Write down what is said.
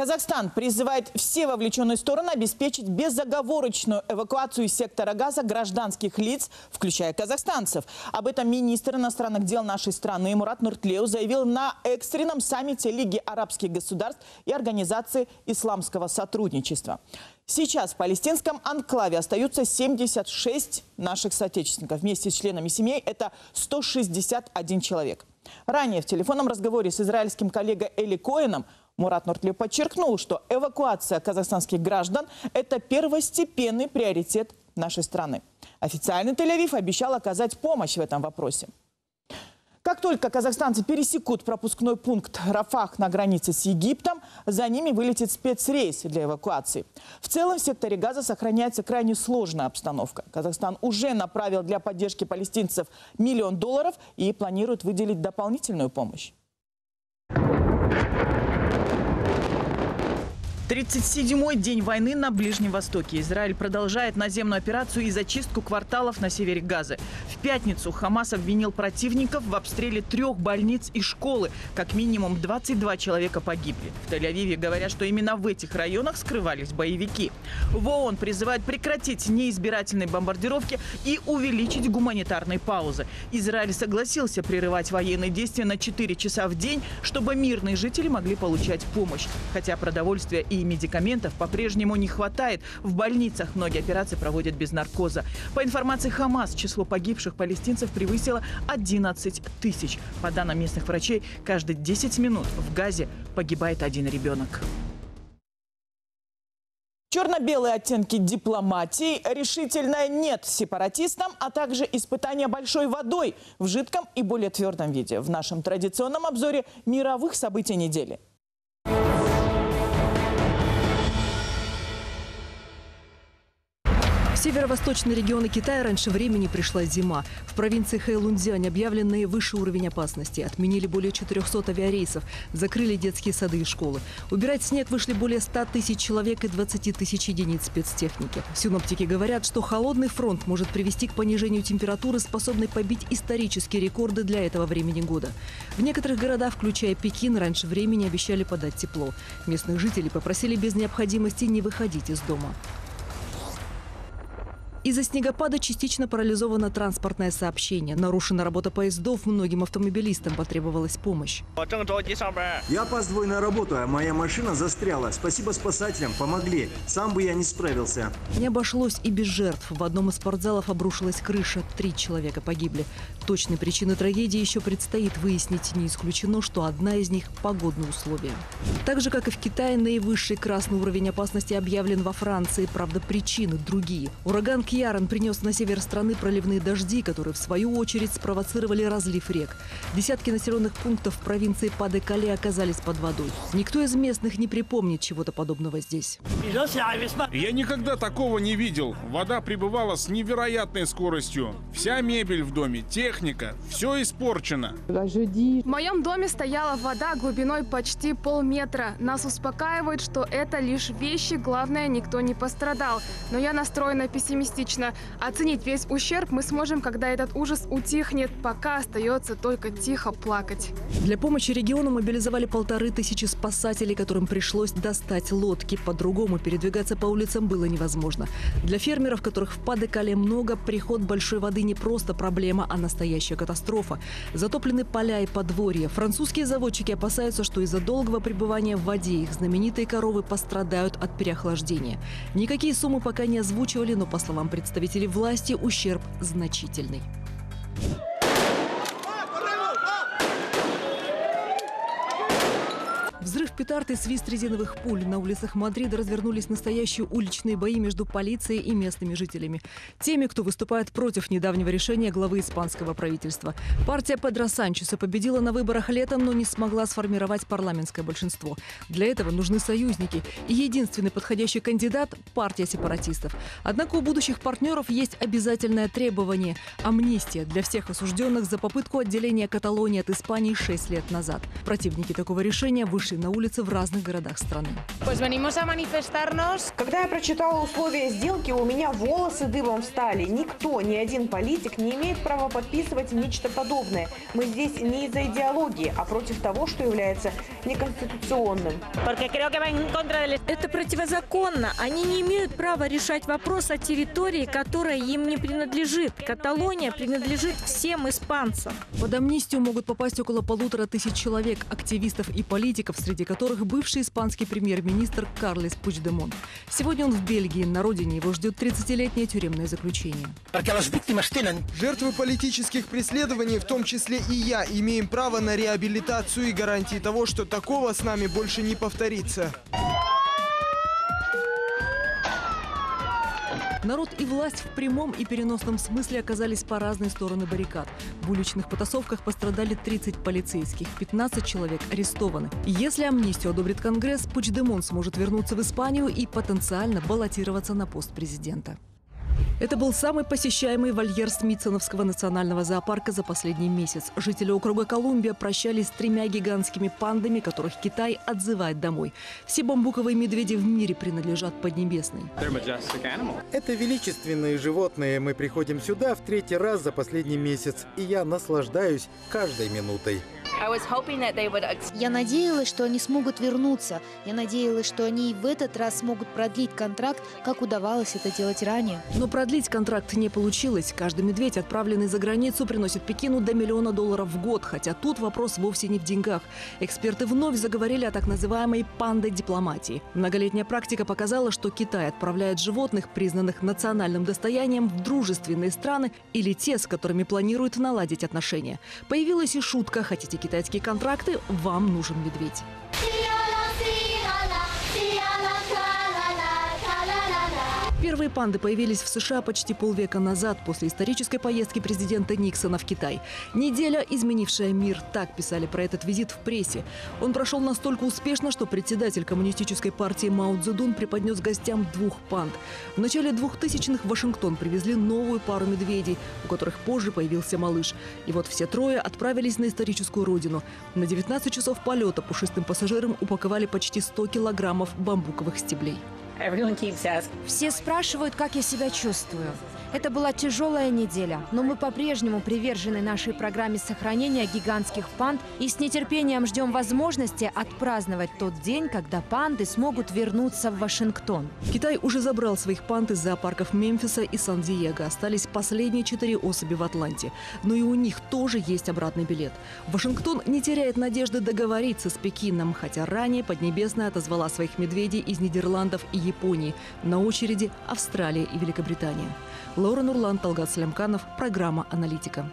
Казахстан призывает все вовлеченные стороны обеспечить безоговорочную эвакуацию из сектора газа гражданских лиц, включая казахстанцев. Об этом министр иностранных дел нашей страны Мурат Нуртлеу заявил на экстренном саммите Лиги арабских государств и Организации исламского сотрудничества. Сейчас в палестинском анклаве остаются 76 наших соотечественников. Вместе с членами семей это 161 человек. Ранее в телефонном разговоре с израильским коллегой Эли Коэном Мурат Нуртли подчеркнул, что эвакуация казахстанских граждан – это первостепенный приоритет нашей страны. Официальный Тель-Авив обещал оказать помощь в этом вопросе. Как только казахстанцы пересекут пропускной пункт Рафах на границе с Египтом, за ними вылетит спецрейс для эвакуации. В целом в секторе Газа сохраняется крайне сложная обстановка. Казахстан уже направил для поддержки палестинцев миллион долларов и планирует выделить дополнительную помощь. 37-й день войны на Ближнем Востоке. Израиль продолжает наземную операцию и зачистку кварталов на севере Газы. В пятницу Хамас обвинил противников в обстреле трех больниц и школы. Как минимум 22 человека погибли. В Тель-Авиве говорят, что именно в этих районах скрывались боевики. В ООН призывают прекратить неизбирательные бомбардировки и увеличить гуманитарные паузы. Израиль согласился прерывать военные действия на 4 часа в день, чтобы мирные жители могли получать помощь. Хотя продовольствие и медикаментов по-прежнему не хватает. В больницах многие операции проводят без наркоза. По информации Хамас, число погибших палестинцев превысило 11 тысяч. По данным местных врачей, каждые 10 минут в Газе погибает один ребенок. Черно-белые оттенки дипломатии, решительное «нет» сепаратистам, а также испытание большой водой в жидком и более твердом виде в нашем традиционном обзоре мировых событий недели. Северо-восточные регионы Китая раньше времени пришла зима. В провинции Хэйлунцзянь объявлен наивысший уровень опасности. Отменили более 400 авиарейсов, закрыли детские сады и школы. Убирать снег вышли более 100 тысяч человек и 20 тысяч единиц спецтехники. Синоптики говорят, что холодный фронт может привести к понижению температуры, способной побить исторические рекорды для этого времени года. В некоторых городах, включая Пекин, раньше времени обещали подать тепло. Местных жителей попросили без необходимости не выходить из дома. Из-за снегопада частично парализовано транспортное сообщение. Нарушена работа поездов, многим автомобилистам потребовалась помощь. Я опаздываю на работу, а моя машина застряла. Спасибо спасателям, помогли. Сам бы я не справился. Не обошлось и без жертв. В одном из спортзалов обрушилась крыша. Три человека погибли. Точные причины трагедии еще предстоит выяснить. Не исключено, что одна из них – погодные условия. Так же, как и в Китае, наивысший красный уровень опасности объявлен во Франции. Правда, причины другие. Ураган Кьярон принес на север страны проливные дожди, которые в свою очередь спровоцировали разлив рек. Десятки населенных пунктов в провинции Паде-Кале оказались под водой. Никто из местных не припомнит чего-то подобного здесь. Я никогда такого не видел. Вода прибывала с невероятной скоростью. Вся мебель в доме, техника, все испорчено. В моем доме стояла вода глубиной почти полметра. Нас успокаивает, что это лишь вещи, главное, никто не пострадал. Но я настроена пессимистично реалистично. Оценить весь ущерб мы сможем, когда этот ужас утихнет, пока остается только тихо плакать. Для помощи региону мобилизовали полторы тысячи спасателей, которым пришлось достать лодки. По-другому передвигаться по улицам было невозможно. Для фермеров, которых в Падекале много, приход большой воды не просто проблема, а настоящая катастрофа. Затоплены поля и подворья. Французские заводчики опасаются, что из-за долгого пребывания в воде их знаменитые коровы пострадают от переохлаждения. Никакие суммы пока не озвучивали, но, по словам представителей власти, ущерб значительный. Взрыв петард и свист резиновых пуль. На улицах Мадрида развернулись настоящие уличные бои между полицией и местными жителями. Теми, кто выступает против недавнего решения главы испанского правительства. Партия Педро Санчеса победила на выборах летом, но не смогла сформировать парламентское большинство. Для этого нужны союзники. И единственный подходящий кандидат – партия сепаратистов. Однако у будущих партнеров есть обязательное требование – амнистия для всех осужденных за попытку отделения Каталонии от Испании 6 лет назад. Противники такого решения вышли вышли на улицы в разных городах страны. Когда я прочитала условия сделки, у меня волосы дыбом встали. Никто, ни один политик не имеет права подписывать нечто подобное. Мы здесь не из-за идеологии, а против того, что является неконституционным. Это противозаконно. Они не имеют права решать вопрос о территории, которая им не принадлежит. Каталония принадлежит всем испанцам. Под амнистию могут попасть около полутора тысяч человек, активистов и политиков, среди которых бывший испанский премьер-министр Карлес Пучдемон. Сегодня он в Бельгии, на родине его ждет 30-летнее тюремное заключение. Жертвы политических преследований, в том числе и я, имеем право на реабилитацию и гарантии того, что такого с нами больше не повторится. Народ и власть в прямом и переносном смысле оказались по разные стороны баррикад. В уличных потасовках пострадали 30 полицейских, 15 человек арестованы. Если амнистию одобрит Конгресс, Пучдемон сможет вернуться в Испанию и потенциально баллотироваться на пост президента. Это был самый посещаемый вольер Смитсоновского национального зоопарка за последний месяц. Жители округа Колумбия прощались с тремя гигантскими пандами, которых Китай отзывает домой. Все бамбуковые медведи в мире принадлежат Поднебесной. Это величественные животные. Мы приходим сюда в третий раз за последний месяц, и я наслаждаюсь каждой минутой. Я надеялась, что они смогут вернуться. Я надеялась, что они и в этот раз смогут продлить контракт, как удавалось это делать ранее. Но продлить контракт не получилось. Каждый медведь, отправленный за границу, приносит Пекину до миллиона долларов в год. Хотя тут вопрос вовсе не в деньгах. Эксперты вновь заговорили о так называемой пандой-дипломатии. Многолетняя практика показала, что Китай отправляет животных, признанных национальным достоянием, в дружественные страны или те, с которыми планирует наладить отношения. Появилась и шутка «Хотите китайские контракты? Вам нужен медведь». Первые панды появились в США почти полвека назад, после исторической поездки президента Никсона в Китай. Неделя, изменившая мир, так писали про этот визит в прессе. Он прошел настолько успешно, что председатель коммунистической партии Мао Цзэдун преподнес гостям двух панд. В начале 2000-х в Вашингтон привезли новую пару медведей, у которых позже появился малыш. И вот все трое отправились на историческую родину. На 19 часов полета пушистым пассажирам упаковали почти 100 килограммов бамбуковых стеблей. Все спрашивают, как я себя чувствую. Это была тяжелая неделя, но мы по-прежнему привержены нашей программе сохранения гигантских панд и с нетерпением ждем возможности отпраздновать тот день, когда панды смогут вернуться в Вашингтон. Китай уже забрал своих панд из зоопарков Мемфиса и Сан-Диего. Остались последние четыре особи в Атланте. Но и у них тоже есть обратный билет. Вашингтон не теряет надежды договориться с Пекином, хотя ранее Поднебесная отозвала своих медведей из Нидерландов и Японии. На очереди Австралия и Великобритания. Лаура Нурлан, Талгат Слемканов. Программа «Аналитика».